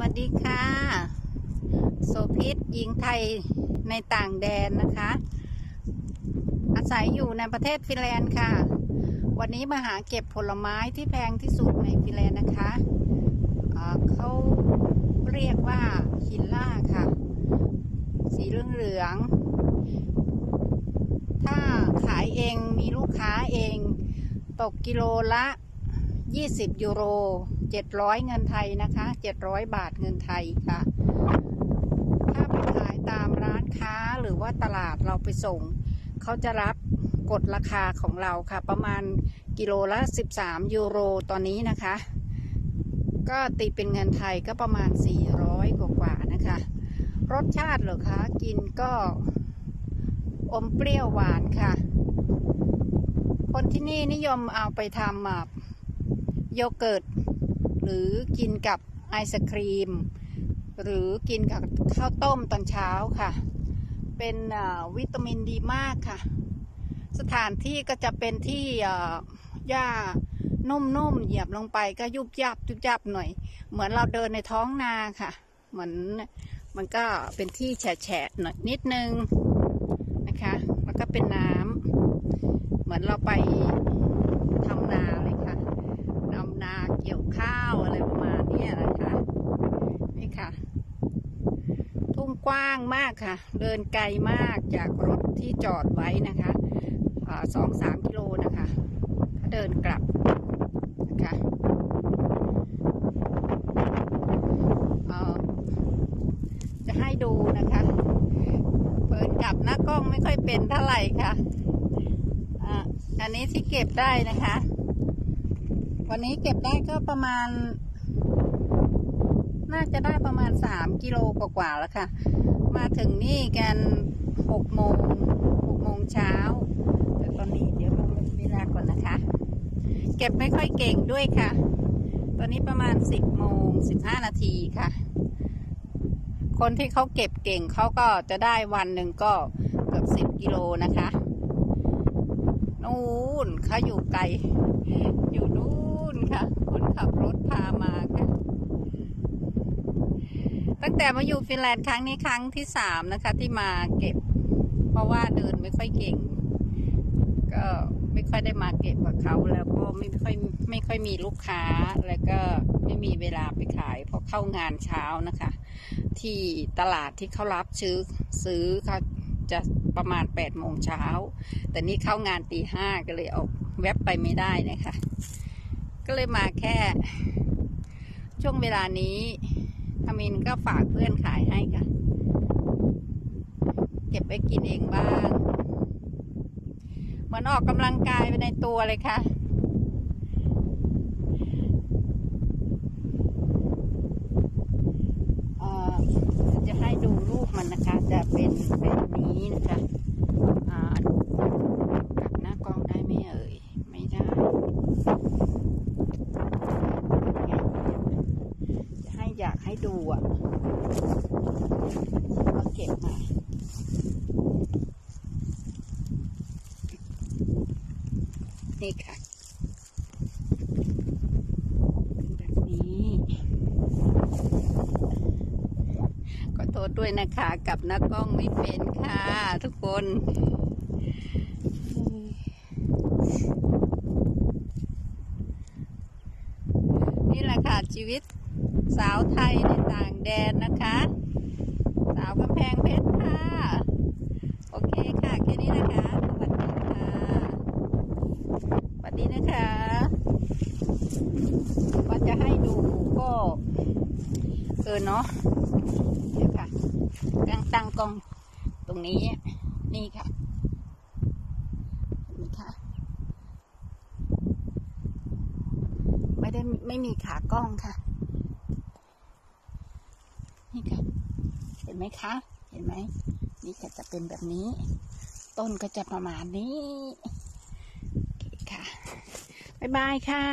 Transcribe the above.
วัสดีค่ะ โสพิษหญิงไทยในต่างแดนนะคะ อาศัยอยู่ในประเทศฟินแลนด์ค่ะ วันนี้มาหาเก็บผลไม้ที่แพงที่สุดในฟินแลนด์นะคะเอ่อเขาเรียกว่าฮิลล่าค่ะ สีเหลืองเหลืองๆถ้าขายเองมีลูกค้าเอง ตกกิโลละ 20 ยูโร 700เงินไทยนะคะ700บาทเงินไทยค่ะ ถ้าไปขายตามร้านค้าหรือว่าตลาดเราไปส่ง เขาจะรับกดราคาของเราค่ะ ประมาณกิโลละ13ยูโรตอนนี้นะคะ ก็ตีเป็นเงินไทยก็ประมาณ400กว่าๆนะคะ รสชาติเหรอคะ กินก็อมเปรี้ยวหวานค่ะ คนที่นี่นิยมเอาไปทำโยเกิร์ต หรือกินกับไอศครีม หรือกินกับข้าวต้มตอนเช้าค่ะ เป็นวิตามินดีมากค่ะ สถานที่ก็จะเป็นที่หญ้านุ่มๆเหยียบลงไปก็ยุบยับยุบยับหน่อย เหมือนเราเดินในท้องนาค่ะ เหมือนมันก็เป็นที่แฉะๆหน่อยนิดนึงนะคะ แล้วก็เป็นน้ำเหมือนเราไปทำนาเลยค่ะทำนาเกี่ยว ข้าวอะไรประมาณนี้นะคะนี่ค่ะ ทุ่งกว้างมากค่ะ เดินไกลมากจากรถที่จอดไว้นะคะสองสามกิโลนะคะถ้าเดินกลับนะคะจะให้ดูนะคะเปิดกลับหน้ากล้องไม่ค่อยเป็นเท่าไหร่ค่ะอันนี้ที่เก็บได้นะคะ วันนี้เก็บได้ก็ประมาณ น่าจะได้ประมาณสามกิโลกว่าๆแล้วค่ะ มาถึงนี่กันหกโมงหกโมงเช้าแต่ตอนนี้เดี๋ยวลงเวลาก่อนนะคะ เก็บไม่ค่อยเก่งด้วยค่ะ ตอนนี้ประมาณสิบโมงสิบห้านาทีค่ะ คนที่เขาเก็บเก่งเขาก็จะได้วันหนึ่งก็เกือบสิบกิโลนะคะนู่นเขาอยู่ไกลอยู่นู่น ค่ะคนขับรถพามาค่ะตั้งแต่มาอยู่ฟินแลนด์ครั้งนี้ครั้งที่สามนะคะ ที่มาเก็บ เพราะว่าเดินไม่ค่อยเก่ง ก็ไม่ค่อยได้มาเก็บกับเขาแล้วก็ไม่ค่อยไม่ค่อยมีลูกค้าแล้วก็ไม่มีเวลาไปขาย เพราะเข้างานเช้านะคะ ที่ตลาดที่เขารับซื้อซื้อเขาจะประมาณแปดโมงเช้า แต่นี่เข้างานตีห้าก็เลยออกแวบไปไม่ได้นะคะ ก็เลยมาแค่ ช่วงเวลานี้ทามินก็ฝากเพื่อนขายให้ค่ะ เก็บไว้กินเองบ้าง เหมือนออกกำลังกายไปในตัวเลยค่ะเอ่อจะให้ดูรูปมันนะคะ จะเป็นแบบนี้นะคะอ่ากลับหน้ากล้องได้ไหมเอ่ย ไม่ได้ จะให้ อยากให้ดูอะว่าเก็บมานี่ค่ะแบบนี้ ขอโทษด้วยนะคะกับน้ากล้องไม่เป็นค่ะ ทุกคนนี่แหละค่ะชีวิต สาวไทยในต่างแดนนะคะ สาวกำแพงเพชรค่ะ โอเคค่ะ แค่นี้นะคะ สวัสดีค่ะสวัสดีนะคะว่าจะให้ดูก็เออเนาะเดี๋ยวค่ะตั้งตั้งกล้องตรงนี้ นี่ค่ะนี่ค่ะ ไม่ได้ไม่มีขากล้องค่ะ นี่ค่ะ เห็นไหมคะ เห็นไหม นี่ก็จะเป็นแบบนี้ ต้นก็จะประมาณนี้ โอเคค่ะ บ๊ายบายค่ะ